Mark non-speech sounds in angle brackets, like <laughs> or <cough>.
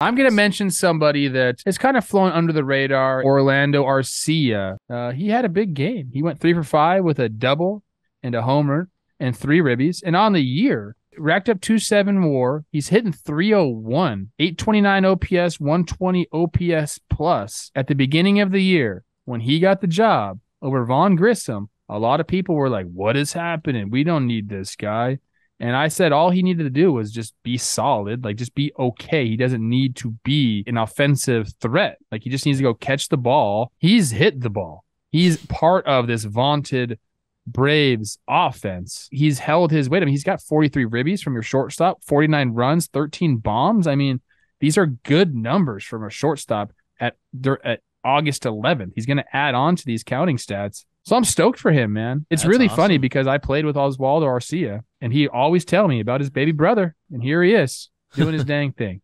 I'm going to mention somebody that is kind of flown under the radar. Orlando Arcia. Uh, he had a big game. He went three for five with a double and a homer and three ribbies. And on the year, racked up 2-7 war. He's hitting 301, 829 OPS, 120 OPS plus. At the beginning of the year, when he got the job over Vaughn Grissom, a lot of people were like, What is happening? We don't need this guy. And I said all he needed to do was just be solid, like just be okay. He doesn't need to be an offensive threat. Like he just needs to go catch the ball. He's hit the ball. He's part of this vaunted Braves offense. He's held his weight. I mean, he's got 43 ribbies from your shortstop, 49 runs, 13 bombs. I mean, these are good numbers from a shortstop at at August 11th. He's going to add on to these counting stats. So I'm stoked for him, man. It's That's really awesome. funny because I played with Oswaldo Arcia and he always tell me about his baby brother. And here he is doing his <laughs> dang thing.